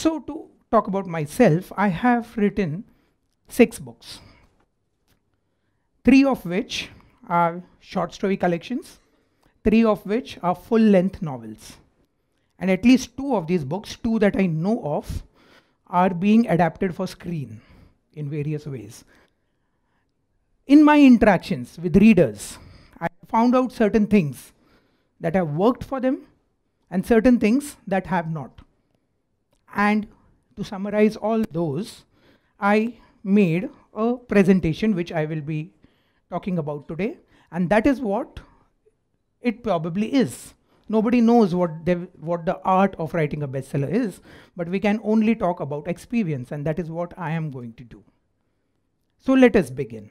So, to talk about myself, I have written six books, three of which are short story collections, three of which are full length novels. And at least two of these books, two that I know of, are being adapted for screen in various ways. In my interactions with readers, I found out certain things that have worked for them and certain things that have not. And to summarize all those, I made a presentation which I will be talking about today. And that is what it probably is. Nobody knows what, what the art of writing a bestseller is, but we can only talk about experience, and that is what I am going to do. So let us begin.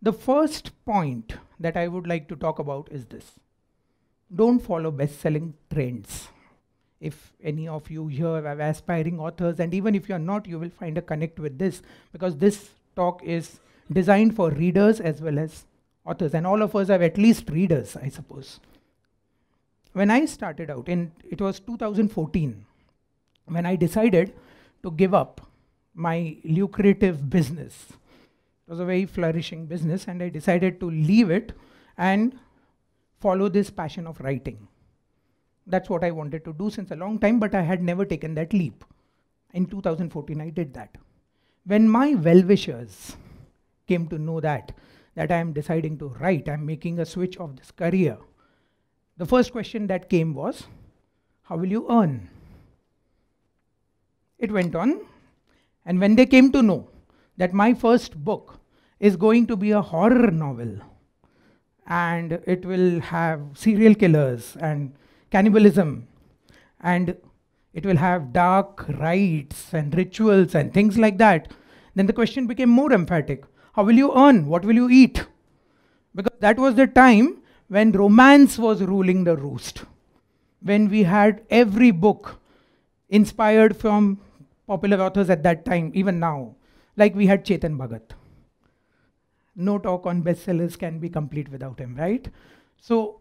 The first point that I would like to talk about is this don't follow best selling trends. If any of you here are aspiring authors, and even if you're not, you will find a connect with this because this talk is designed for readers as well as authors, and all of us are at least readers, I suppose. When I started out, in it was 2014, when I decided to give up my lucrative business. It was a very flourishing business, and I decided to leave it and follow this passion of writing. That's what I wanted to do since a long time, but I had never taken that leap. In 2014, I did that. When my well wishers came to know that, that I am deciding to write, I'm making a switch of this career, the first question that came was, How will you earn? It went on, and when they came to know that my first book is going to be a horror novel, and it will have serial killers and cannibalism, and it will have dark rites and rituals and things like that, then the question became more emphatic. How will you earn? What will you eat? Because that was the time when romance was ruling the roost. When we had every book inspired from popular authors at that time, even now, like we had Chetan Bhagat. No talk on bestsellers can be complete without him, right? So,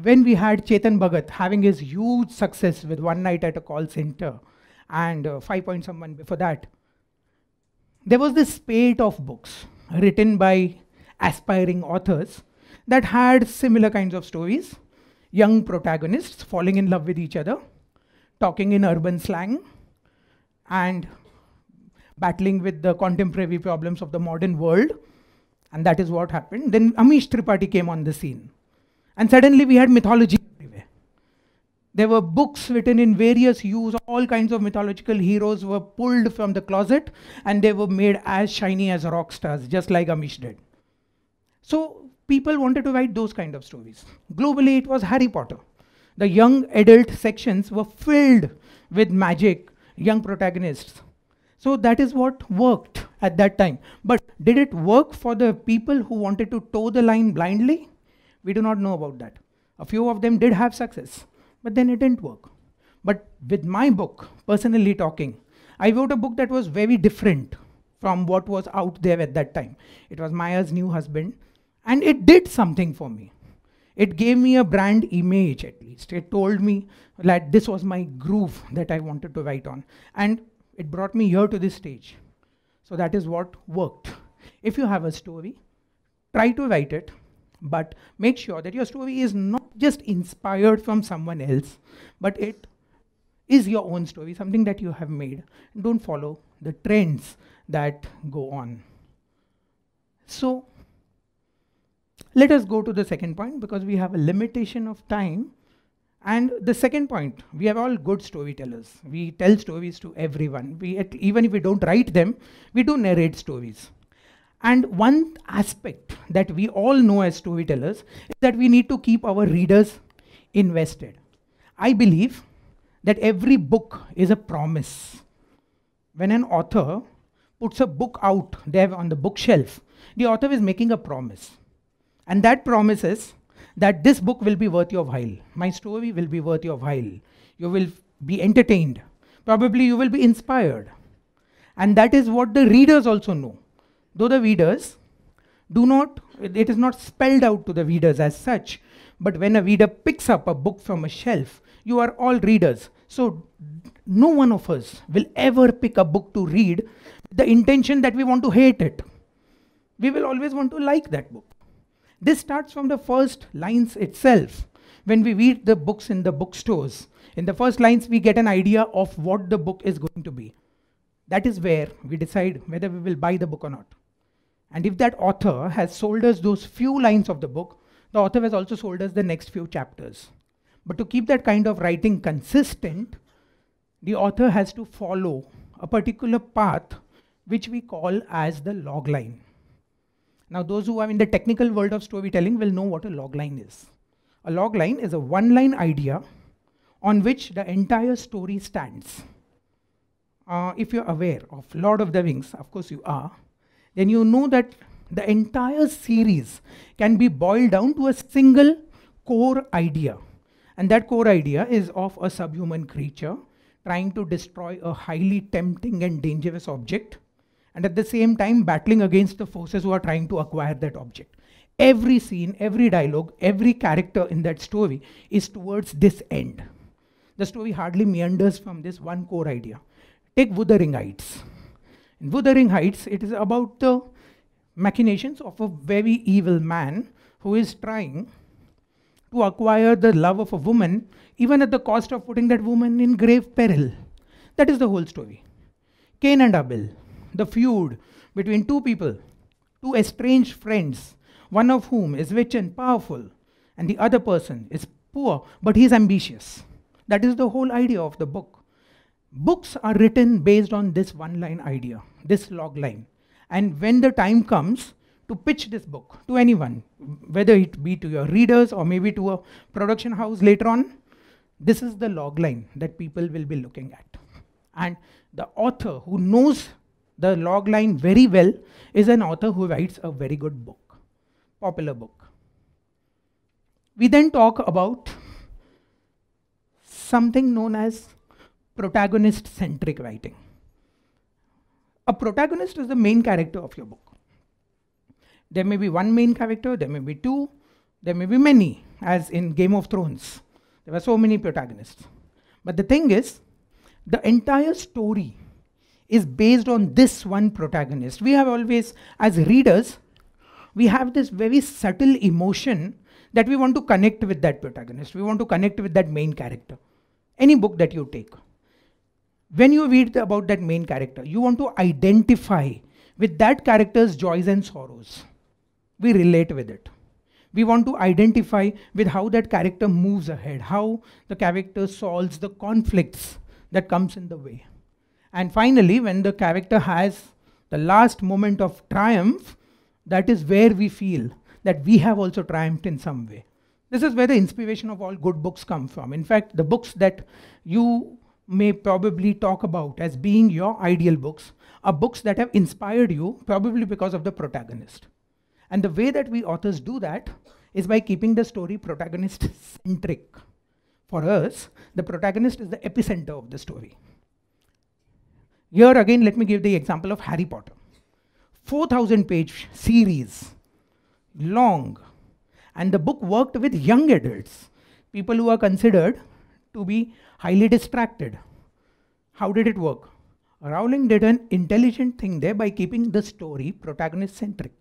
when we had Chetan Bhagat having his huge success with One Night at a Call Center and uh, Five Point Someone before that, there was this spate of books written by aspiring authors that had similar kinds of stories young protagonists falling in love with each other, talking in urban slang, and battling with the contemporary problems of the modern world. And that is what happened. Then Amish Tripathi came on the scene. And suddenly we had mythology everywhere. There were books written in various hues, all kinds of mythological heroes were pulled from the closet and they were made as shiny as rock stars, just like Amish did. So people wanted to write those kind of stories. Globally, it was Harry Potter. The young adult sections were filled with magic, young protagonists. So that is what worked at that time. But did it work for the people who wanted to toe the line blindly? We do not know about that. A few of them did have success but then it didn't work. But with my book, personally talking, I wrote a book that was very different from what was out there at that time. It was Maya's new husband, and it did something for me. It gave me a brand image at least. It told me that this was my groove that I wanted to write on. And it brought me here to this stage. So that is what worked. If you have a story, try to write it but make sure that your story is not just inspired from someone else, but it is your own story, something that you have made. Don't follow the trends that go on. So, let us go to the second point because we have a limitation of time. And the second point, we are all good storytellers. We tell stories to everyone. We, even if we don't write them, we do narrate stories. And one aspect that we all know as storytellers is that we need to keep our readers invested. I believe that every book is a promise. When an author puts a book out there on the bookshelf, the author is making a promise. And that promise is that this book will be worth your while. My story will be worth your while. You will be entertained. Probably you will be inspired. And that is what the readers also know though the readers do not, it is not spelled out to the readers as such, But when a reader picks up a book from a shelf, you are all readers. So no one of us will ever pick a book to read the intention that we want to hate it. We will always want to like that book. This starts from the first lines itself. When we read the books in the bookstores, in the first lines, we get an idea of what the book is going to be. That is where we decide whether we will buy the book or not. And if that author has sold us those few lines of the book, the author has also sold us the next few chapters. But to keep that kind of writing consistent, the author has to follow a particular path which we call as the log line. Now, those who are in the technical world of storytelling will know what a log line is. A log line is a one line idea on which the entire story stands. Uh, if you're aware of Lord of the Rings, of course you are, then you know that the entire series can be boiled down to a single core idea. And that core idea is of a subhuman creature trying to destroy a highly tempting and dangerous object, and at the same time battling against the forces who are trying to acquire that object. Every scene, every dialogue, every character in that story is towards this end. The story hardly meanders from this one core idea. Take Wuthering Heights. In Wuthering Heights, it is about the machinations of a very evil man who is trying to acquire the love of a woman, even at the cost of putting that woman in grave peril. That is the whole story. Kane and Abel, the feud between two people, two estranged friends, one of whom is rich and powerful, and the other person is poor, but he is ambitious. That is the whole idea of the book. Books are written based on this one line idea, this log line. And when the time comes to pitch this book to anyone, whether it be to your readers or maybe to a production house later on, this is the log line that people will be looking at. And the author who knows the log line very well is an author who writes a very good book, popular book. We then talk about something known as protagonist centric writing. A protagonist is the main character of your book. There may be one main character, there may be two, there may be many, as in Game of Thrones. There were so many protagonists. But the thing is, the entire story is based on this one protagonist. We have always, as readers, we have this very subtle emotion that we want to connect with that protagonist. We want to connect with that main character. Any book that you take when you read about that main character, you want to identify with that character's joys and sorrows. We relate with it. We want to identify with how that character moves ahead, how the character solves the conflicts that comes in the way. And finally, when the character has the last moment of triumph, that is where we feel that we have also triumphed in some way. This is where the inspiration of all good books come from. In fact, the books that you may probably talk about as being your ideal books are books that have inspired you, probably because of the protagonist. And the way that we authors do that is by keeping the story protagonist centric. For us, the protagonist is the epicenter of the story. Here again, let me give the example of Harry Potter. 4,000 page series, long, and the book worked with young adults, people who are considered to be highly distracted. How did it work? Rowling did an intelligent thing there by keeping the story protagonist centric.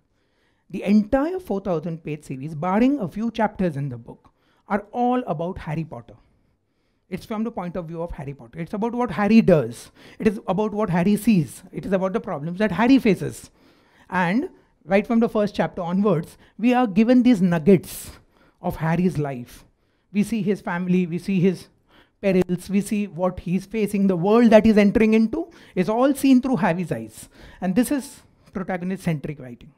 The entire 4000 page series, barring a few chapters in the book, are all about Harry Potter. It's from the point of view of Harry Potter. It's about what Harry does. It is about what Harry sees. It is about the problems that Harry faces. And right from the first chapter onwards, we are given these nuggets of Harry's life. We see his family, we see his perils, we see what he's facing, the world that he's entering into is all seen through Harry's eyes. And this is protagonist centric writing.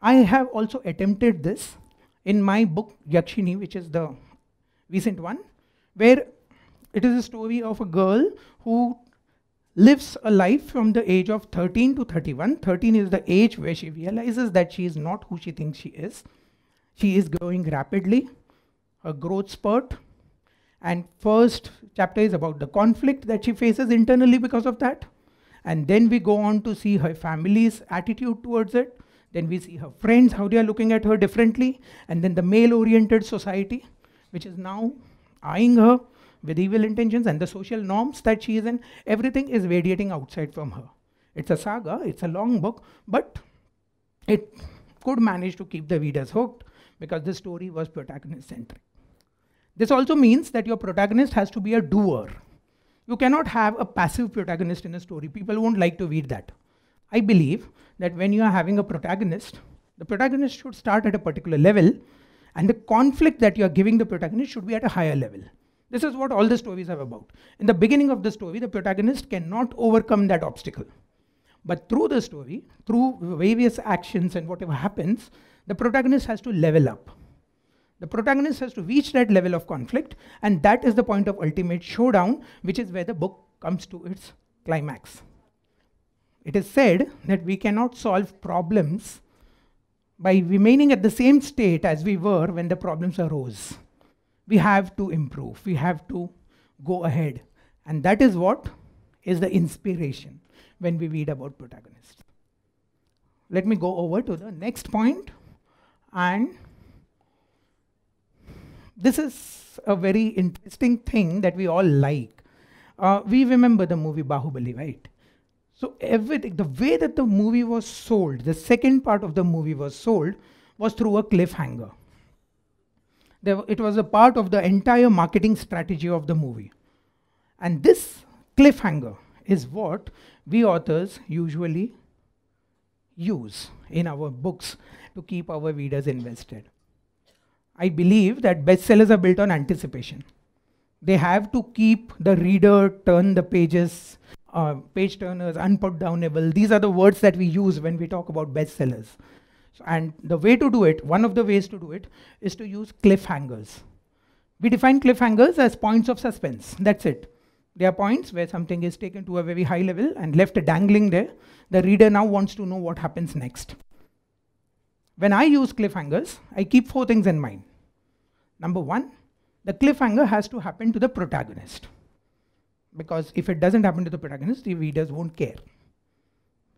I have also attempted this in my book Yakshini, which is the recent one, where it is a story of a girl who lives a life from the age of 13 to 31. 13 is the age where she realizes that she is not who she thinks she is. She is growing rapidly, a growth spurt and first chapter is about the conflict that she faces internally because of that. And then we go on to see her family's attitude towards it. Then we see her friends, how they are looking at her differently. And then the male oriented society, which is now eyeing her with evil intentions and the social norms that she is in, everything is radiating outside from her. It's a saga, it's a long book, but it could manage to keep the readers hooked because the story was protagonist centric. This also means that your protagonist has to be a doer. You cannot have a passive protagonist in a story. People won't like to read that. I believe that when you are having a protagonist, the protagonist should start at a particular level, and the conflict that you are giving the protagonist should be at a higher level. This is what all the stories are about. In the beginning of the story, the protagonist cannot overcome that obstacle. But through the story, through various actions and whatever happens, the protagonist has to level up. The protagonist has to reach that level of conflict, and that is the point of ultimate showdown, which is where the book comes to its climax. It is said that we cannot solve problems by remaining at the same state as we were when the problems arose. We have to improve, we have to go ahead. And that is what is the inspiration when we read about protagonists. Let me go over to the next point and this is a very interesting thing that we all like. Uh, we remember the movie Bahubali, right? So everything, the way that the movie was sold, the second part of the movie was sold, was through a cliffhanger. There, it was a part of the entire marketing strategy of the movie. And this cliffhanger is what we authors usually use in our books to keep our readers invested. I believe that bestsellers are built on anticipation. They have to keep the reader turn the pages, uh, page turners, unputdownable. These are the words that we use when we talk about bestsellers. So, and the way to do it, one of the ways to do it, is to use cliffhangers. We define cliffhangers as points of suspense. That's it. They are points where something is taken to a very high level and left dangling there. The reader now wants to know what happens next. When I use cliffhangers, I keep four things in mind. Number one, the cliffhanger has to happen to the protagonist. Because if it doesn't happen to the protagonist, the readers won't care.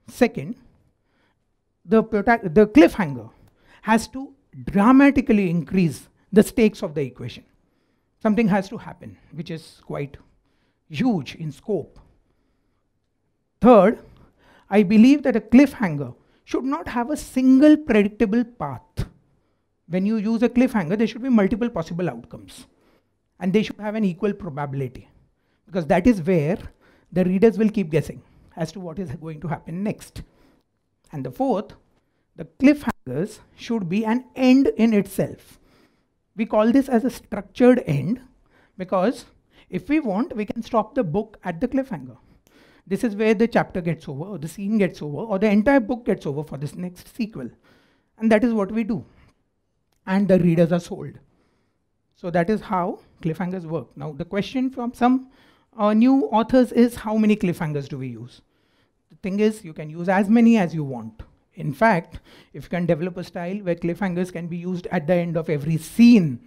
Second, the, the cliffhanger has to dramatically increase the stakes of the equation. Something has to happen, which is quite huge in scope. Third, I believe that a cliffhanger should not have a single predictable path. When you use a cliffhanger, there should be multiple possible outcomes. And they should have an equal probability. Because that is where the readers will keep guessing as to what is going to happen next. And the fourth, the cliffhangers should be an end in itself. We call this as a structured end because if we want, we can stop the book at the cliffhanger this is where the chapter gets over, or the scene gets over, or the entire book gets over for this next sequel. And that is what we do. And the readers are sold. So that is how cliffhangers work. Now, the question from some uh, new authors is how many cliffhangers do we use? The thing is, you can use as many as you want. In fact, if you can develop a style where cliffhangers can be used at the end of every scene,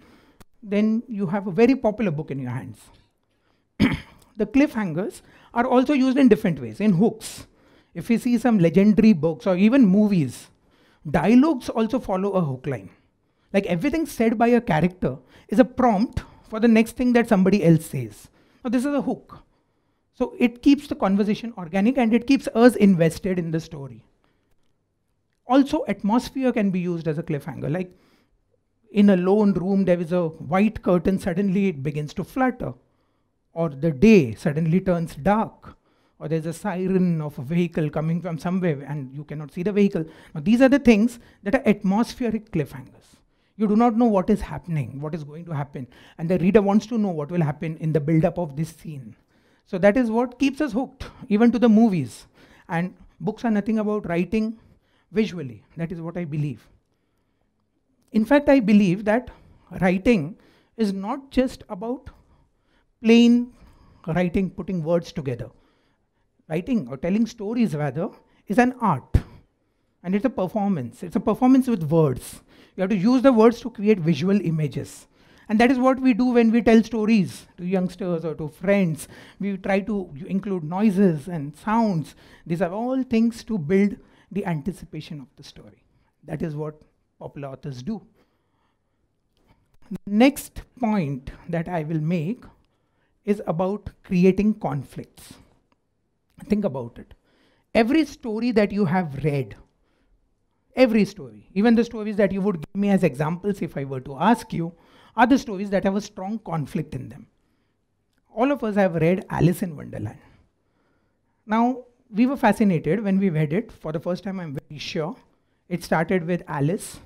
then you have a very popular book in your hands. the cliffhangers are also used in different ways, in hooks. If you see some legendary books or even movies, dialogues also follow a hook line. Like everything said by a character is a prompt for the next thing that somebody else says. Now, this is a hook. So it keeps the conversation organic and it keeps us invested in the story. Also, atmosphere can be used as a cliffhanger. Like in a lone room, there is a white curtain, suddenly it begins to flutter or the day suddenly turns dark, or there's a siren of a vehicle coming from somewhere and you cannot see the vehicle. Now, these are the things that are atmospheric cliffhangers. You do not know what is happening, what is going to happen, and the reader wants to know what will happen in the build up of this scene. So, that is what keeps us hooked, even to the movies. And books are nothing about writing visually. That is what I believe. In fact, I believe that writing is not just about plain writing, putting words together. Writing or telling stories, rather, is an art. And it's a performance. It's a performance with words. You have to use the words to create visual images. And that is what we do when we tell stories to youngsters or to friends. We try to include noises and sounds. These are all things to build the anticipation of the story. That is what popular authors do. Next point that I will make is about creating conflicts. Think about it. Every story that you have read, every story, even the stories that you would give me as examples if I were to ask you, are the stories that have a strong conflict in them. All of us have read Alice in Wonderland. Now, we were fascinated when we read it. For the first time, I'm very sure. It started with Alice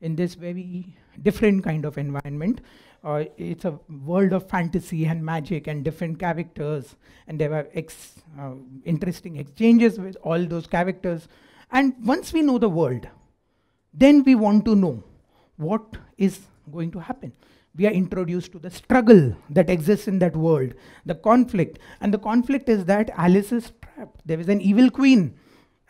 in this very different kind of environment. Uh, it's a world of fantasy and magic and different characters, and there were ex, uh, interesting exchanges with all those characters. And once we know the world, then we want to know what is going to happen. We are introduced to the struggle that exists in that world, the conflict. And the conflict is that Alice is trapped. There is an evil queen.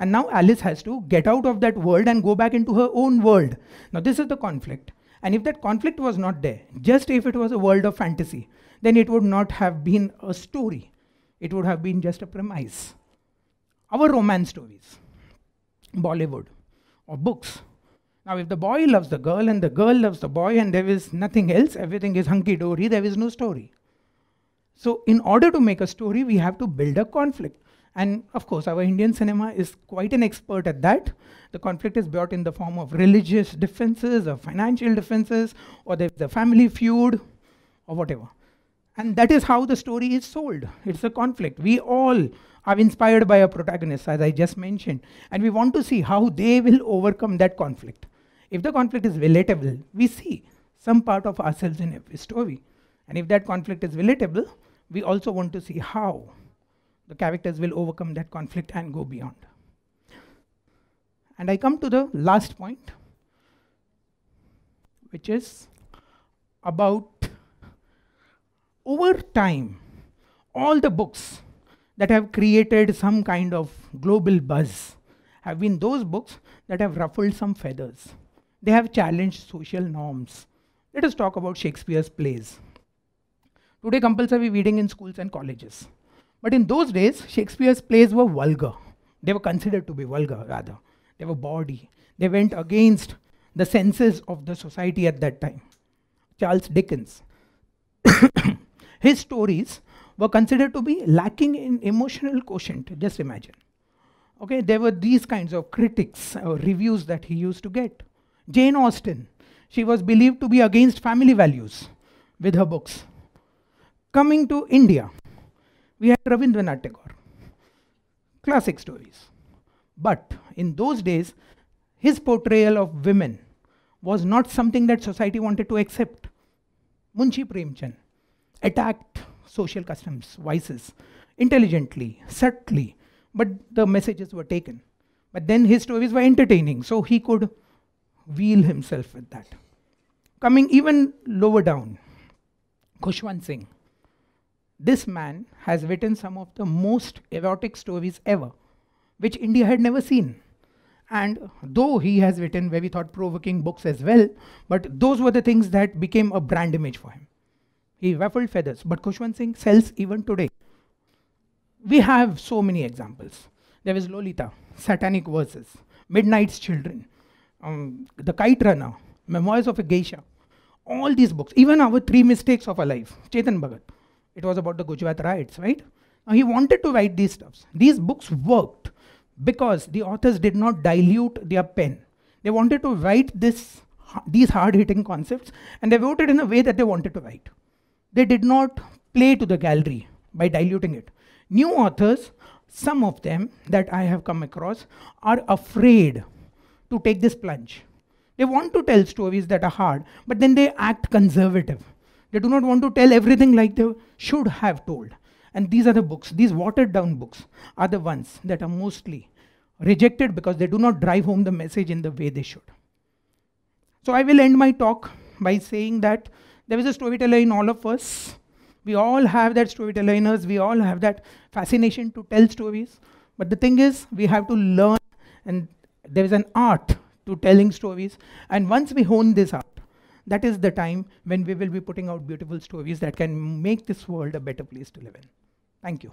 And now Alice has to get out of that world and go back into her own world. Now, this is the conflict. And if that conflict was not there, just if it was a world of fantasy, then it would not have been a story. It would have been just a premise. Our romance stories, Bollywood, or books. Now, if the boy loves the girl and the girl loves the boy and there is nothing else, everything is hunky dory, there is no story. So, in order to make a story, we have to build a conflict. And of course, our Indian cinema is quite an expert at that. The conflict is brought in the form of religious differences, or financial differences, or there's a family feud, or whatever. And that is how the story is sold. It's a conflict. We all are inspired by a protagonist, as I just mentioned, and we want to see how they will overcome that conflict. If the conflict is relatable, we see some part of ourselves in every story. And if that conflict is relatable, we also want to see how the characters will overcome that conflict and go beyond. And I come to the last point, which is about over time, all the books that have created some kind of global buzz have been those books that have ruffled some feathers. They have challenged social norms. Let us talk about Shakespeare's plays. Today, compulsory reading in schools and colleges. But in those days, Shakespeare's plays were vulgar. They were considered to be vulgar, rather. They were bawdy. They went against the senses of the society at that time. Charles Dickens. His stories were considered to be lacking in emotional quotient. Just imagine. Okay, there were these kinds of critics or reviews that he used to get. Jane Austen, she was believed to be against family values with her books. Coming to India, we had Rabindranath Tagore, classic stories. But in those days, his portrayal of women was not something that society wanted to accept. Munshi Premchand attacked social customs, vices, intelligently, subtly, but the messages were taken. But then his stories were entertaining, so he could wheel himself with that. Coming even lower down, Khushwant Singh, this man has written some of the most erotic stories ever, which India had never seen. And though he has written very thought provoking books as well, but those were the things that became a brand image for him. He ruffled feathers, but Khushwant Singh sells even today. We have so many examples. There is Lolita, Satanic Verses, Midnight's Children, um, The Kite Runner, Memoirs of a Geisha. All these books, even our Three Mistakes of a Life, Chetan Bhagat. It was about the Gujarat riots, right? Now he wanted to write these stuffs. These books worked because the authors did not dilute their pen. They wanted to write this, these hard-hitting concepts, and they wrote it in a way that they wanted to write. They did not play to the gallery by diluting it. New authors, some of them that I have come across, are afraid to take this plunge. They want to tell stories that are hard, but then they act conservative. They do not want to tell everything like they should have told. And these are the books, these watered down books are the ones that are mostly rejected because they do not drive home the message in the way they should. So I will end my talk by saying that there is a storyteller in all of us. We all have that storyteller in us. We all have that fascination to tell stories. But the thing is, we have to learn, and there is an art to telling stories. And once we hone this art, that is the time when we will be putting out beautiful stories that can make this world a better place to live in. Thank you.